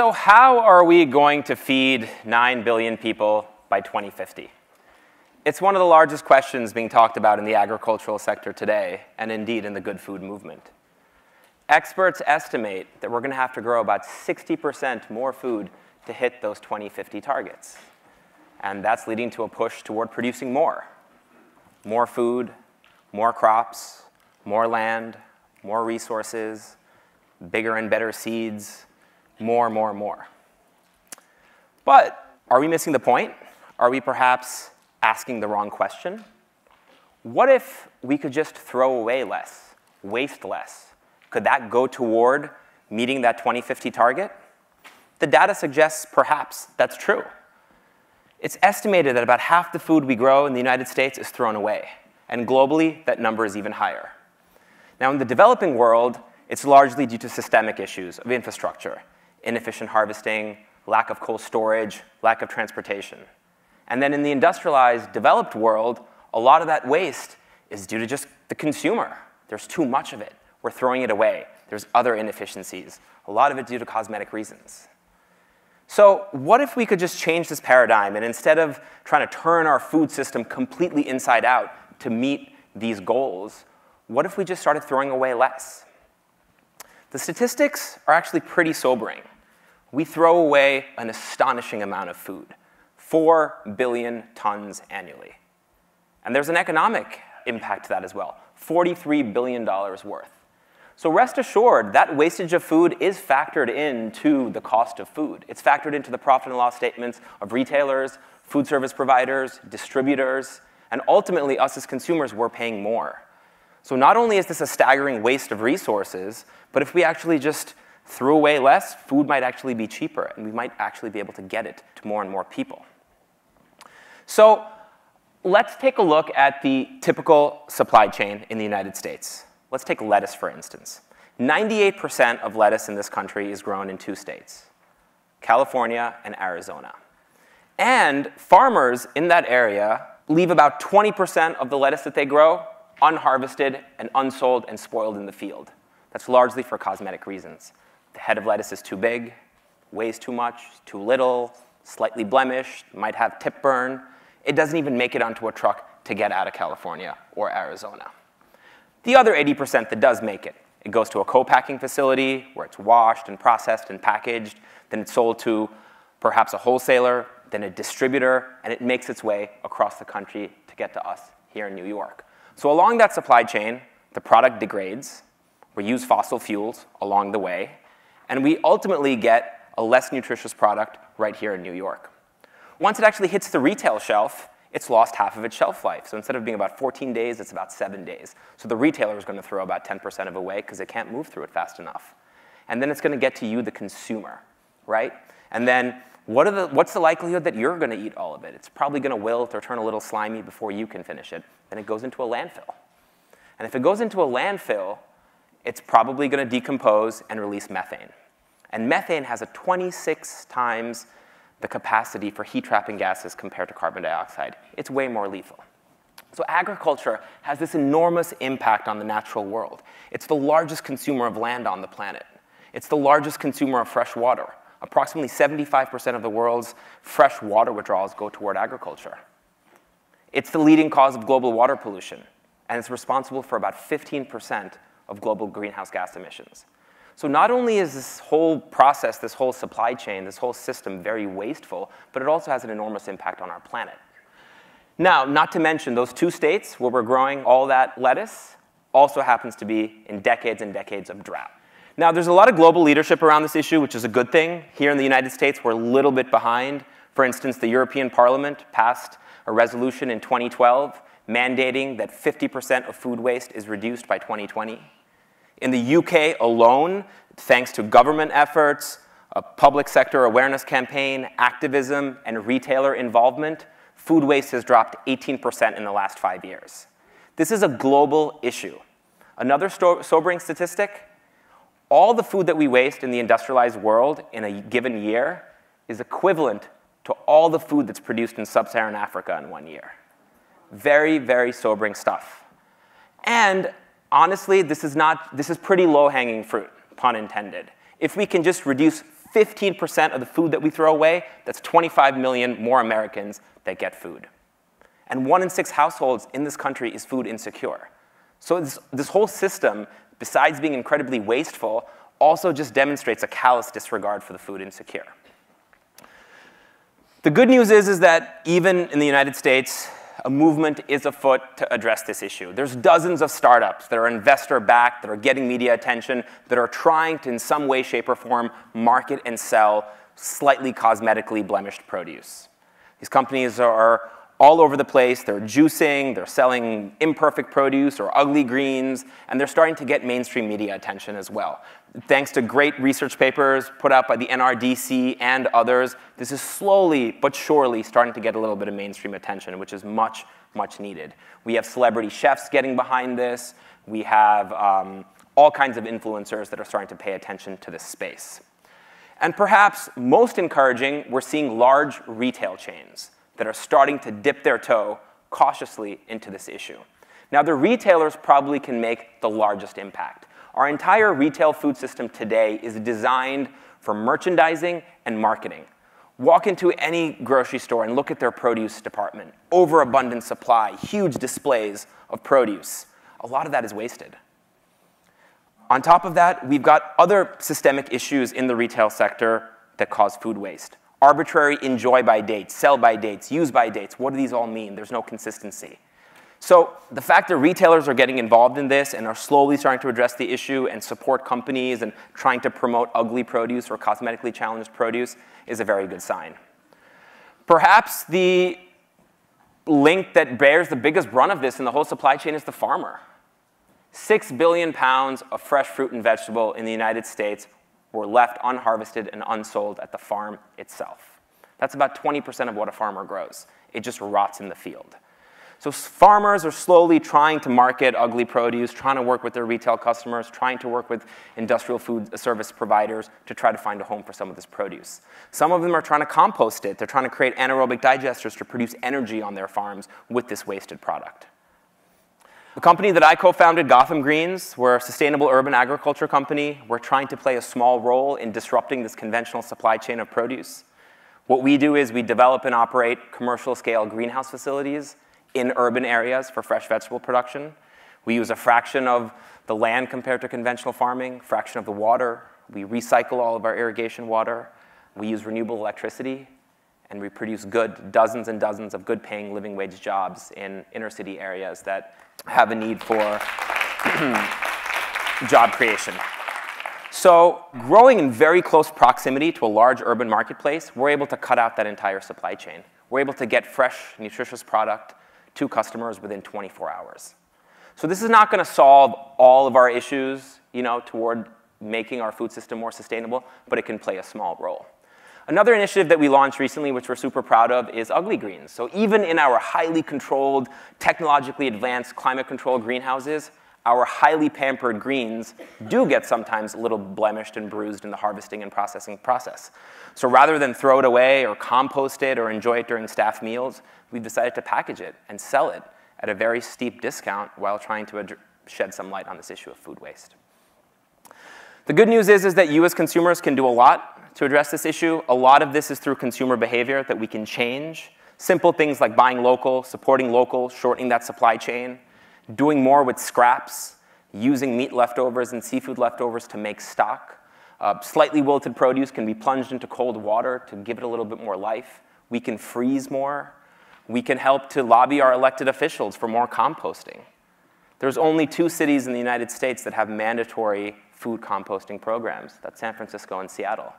So how are we going to feed 9 billion people by 2050? It's one of the largest questions being talked about in the agricultural sector today, and indeed in the good food movement. Experts estimate that we're going to have to grow about 60% more food to hit those 2050 targets. And that's leading to a push toward producing more. More food, more crops, more land, more resources, bigger and better seeds, more, more, more. But are we missing the point? Are we perhaps asking the wrong question? What if we could just throw away less, waste less? Could that go toward meeting that 2050 target? The data suggests perhaps that's true. It's estimated that about half the food we grow in the United States is thrown away, and globally, that number is even higher. Now, in the developing world, it's largely due to systemic issues of infrastructure, inefficient harvesting, lack of cold storage, lack of transportation. And then in the industrialized, developed world, a lot of that waste is due to just the consumer. There's too much of it. We're throwing it away. There's other inefficiencies, a lot of it due to cosmetic reasons. So what if we could just change this paradigm and instead of trying to turn our food system completely inside out to meet these goals, what if we just started throwing away less? The statistics are actually pretty sobering. We throw away an astonishing amount of food, 4 billion tons annually. And there's an economic impact to that as well, $43 billion worth. So rest assured, that wastage of food is factored into the cost of food. It's factored into the profit and loss statements of retailers, food service providers, distributors, and ultimately us as consumers, we're paying more. So not only is this a staggering waste of resources, but if we actually just threw away less, food might actually be cheaper, and we might actually be able to get it to more and more people. So let's take a look at the typical supply chain in the United States. Let's take lettuce, for instance. 98% of lettuce in this country is grown in two states, California and Arizona. And farmers in that area leave about 20% of the lettuce that they grow unharvested and unsold and spoiled in the field. That's largely for cosmetic reasons. The head of lettuce is too big, weighs too much, too little, slightly blemished, might have tip burn. It doesn't even make it onto a truck to get out of California or Arizona. The other 80% that does make it, it goes to a co-packing facility where it's washed and processed and packaged, then it's sold to perhaps a wholesaler, then a distributor, and it makes its way across the country to get to us here in New York. So along that supply chain, the product degrades, we use fossil fuels along the way, and we ultimately get a less nutritious product right here in New York. Once it actually hits the retail shelf, it's lost half of its shelf life. So instead of being about 14 days, it's about seven days. So the retailer is going to throw about 10% of it away because it can't move through it fast enough. And then it's going to get to you, the consumer, right? And then what the, what's the likelihood that you're going to eat all of it? It's probably going to wilt or turn a little slimy before you can finish it. Then it goes into a landfill. And if it goes into a landfill, it's probably going to decompose and release methane. And methane has a 26 times the capacity for heat trapping gases compared to carbon dioxide. It's way more lethal. So agriculture has this enormous impact on the natural world. It's the largest consumer of land on the planet. It's the largest consumer of fresh water. Approximately 75% of the world's fresh water withdrawals go toward agriculture. It's the leading cause of global water pollution, and it's responsible for about 15% of global greenhouse gas emissions. So not only is this whole process, this whole supply chain, this whole system very wasteful, but it also has an enormous impact on our planet. Now, not to mention those two states where we're growing all that lettuce also happens to be in decades and decades of drought. Now, there's a lot of global leadership around this issue, which is a good thing. Here in the United States, we're a little bit behind. For instance, the European Parliament passed a resolution in 2012 mandating that 50% of food waste is reduced by 2020. In the UK alone, thanks to government efforts, a public sector awareness campaign, activism, and retailer involvement, food waste has dropped 18% in the last five years. This is a global issue. Another sobering statistic, all the food that we waste in the industrialized world in a given year is equivalent to all the food that's produced in sub-Saharan Africa in one year. Very, very sobering stuff. And honestly, this is, not, this is pretty low-hanging fruit, pun intended. If we can just reduce 15% of the food that we throw away, that's 25 million more Americans that get food. And one in six households in this country is food insecure. So this, this whole system, besides being incredibly wasteful, also just demonstrates a callous disregard for the food insecure. The good news is, is that even in the United States, a movement is afoot to address this issue. There's dozens of startups that are investor-backed, that are getting media attention, that are trying to, in some way, shape, or form, market and sell slightly cosmetically blemished produce. These companies are all over the place. They're juicing, they're selling imperfect produce or ugly greens, and they're starting to get mainstream media attention as well. Thanks to great research papers put out by the NRDC and others, this is slowly but surely starting to get a little bit of mainstream attention, which is much, much needed. We have celebrity chefs getting behind this. We have um, all kinds of influencers that are starting to pay attention to this space. And perhaps most encouraging, we're seeing large retail chains that are starting to dip their toe cautiously into this issue. Now, the retailers probably can make the largest impact. Our entire retail food system today is designed for merchandising and marketing. Walk into any grocery store and look at their produce department. Overabundant supply, huge displays of produce. A lot of that is wasted. On top of that, we've got other systemic issues in the retail sector that cause food waste arbitrary enjoy by dates, sell by dates, use by dates. What do these all mean? There's no consistency. So the fact that retailers are getting involved in this and are slowly starting to address the issue and support companies and trying to promote ugly produce or cosmetically challenged produce is a very good sign. Perhaps the link that bears the biggest brunt of this in the whole supply chain is the farmer. Six billion pounds of fresh fruit and vegetable in the United States were left unharvested and unsold at the farm itself. That's about 20% of what a farmer grows. It just rots in the field. So farmers are slowly trying to market ugly produce, trying to work with their retail customers, trying to work with industrial food uh, service providers to try to find a home for some of this produce. Some of them are trying to compost it. They're trying to create anaerobic digesters to produce energy on their farms with this wasted product. The company that I co-founded, Gotham Greens, we're a sustainable urban agriculture company. We're trying to play a small role in disrupting this conventional supply chain of produce. What we do is we develop and operate commercial scale greenhouse facilities in urban areas for fresh vegetable production. We use a fraction of the land compared to conventional farming, fraction of the water. We recycle all of our irrigation water. We use renewable electricity and we produce good, dozens and dozens of good paying living wage jobs in inner city areas that have a need for job creation. So growing in very close proximity to a large urban marketplace, we're able to cut out that entire supply chain. We're able to get fresh, nutritious product to customers within 24 hours. So this is not going to solve all of our issues, you know, toward making our food system more sustainable, but it can play a small role. Another initiative that we launched recently, which we're super proud of, is Ugly Greens. So even in our highly controlled, technologically advanced, climate-controlled greenhouses, our highly pampered greens do get sometimes a little blemished and bruised in the harvesting and processing process. So rather than throw it away or compost it or enjoy it during staff meals, we've decided to package it and sell it at a very steep discount while trying to shed some light on this issue of food waste. The good news is, is that you as consumers can do a lot to address this issue. A lot of this is through consumer behavior that we can change. Simple things like buying local, supporting local, shortening that supply chain, doing more with scraps, using meat leftovers and seafood leftovers to make stock. Uh, slightly wilted produce can be plunged into cold water to give it a little bit more life. We can freeze more. We can help to lobby our elected officials for more composting. There's only two cities in the United States that have mandatory food composting programs. That's San Francisco and Seattle.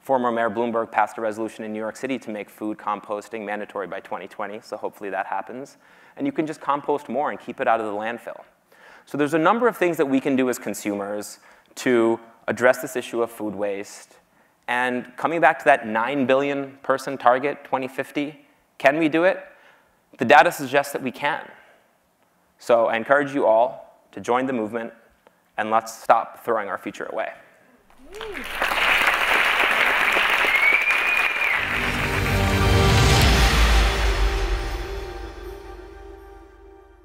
Former Mayor Bloomberg passed a resolution in New York City to make food composting mandatory by 2020, so hopefully that happens. And you can just compost more and keep it out of the landfill. So there's a number of things that we can do as consumers to address this issue of food waste. And coming back to that 9 billion person target, 2050, can we do it? The data suggests that we can. So I encourage you all to join the movement and let's stop throwing our future away.